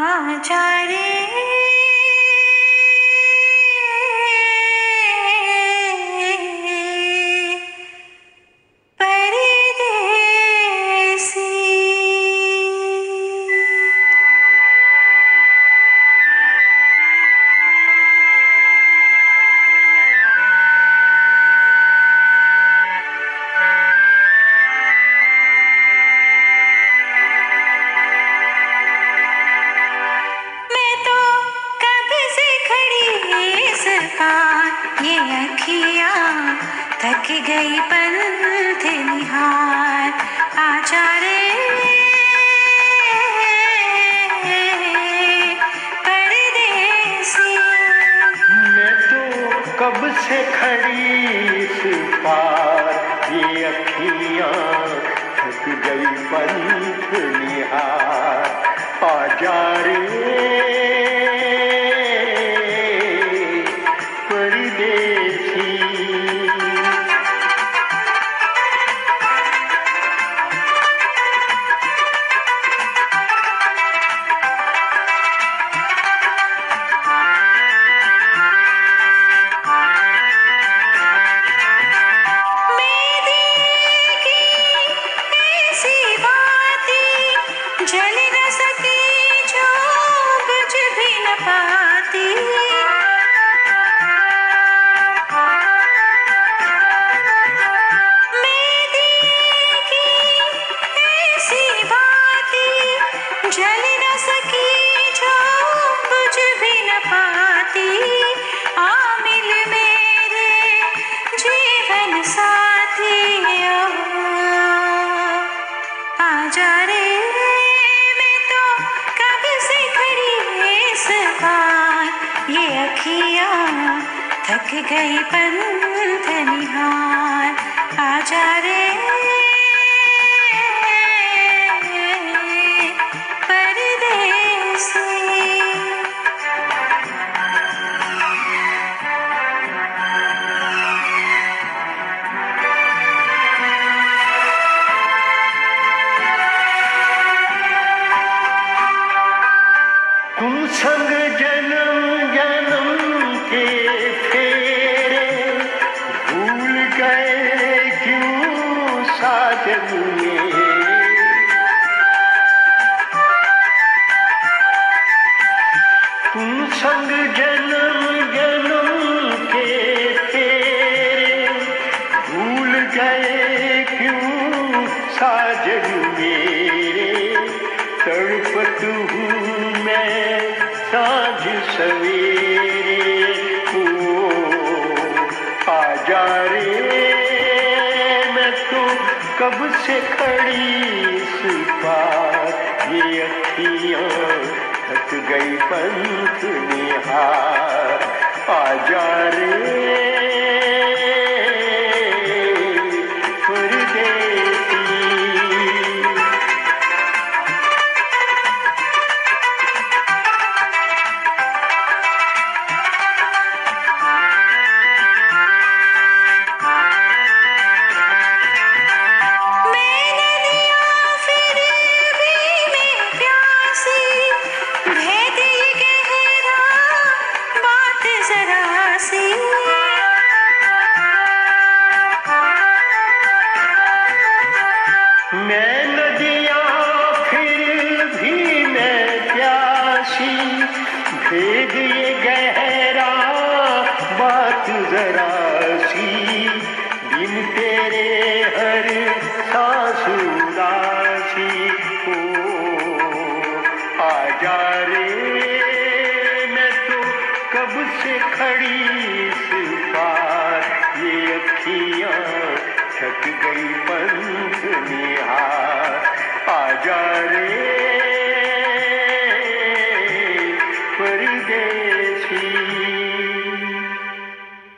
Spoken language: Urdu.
آجا یہ اکھیاں تھک گئی پنتھ نہار آجا رے پردیسی میں تو کب سے کھڑی اس پار یہ اکھیاں تھک گئی Bye. تھک گئی پنتھ نہار جا رے تڑپت ہوں میں سانجھ سویرے او آ جا رے میں تو کب سے کھڑی اس پار یہ اکھیاں تھک گئی پنکھ نہار۔ آ جا رے بھیج یہ گہرا بات ذرا سی۔ دن تیرے ہر ساس اداسی کو۔ آ جا رے، میں تو کب سے کھڑی اس پار یہ اکھیاں تھک گئی پنکھ نہار آ جا رے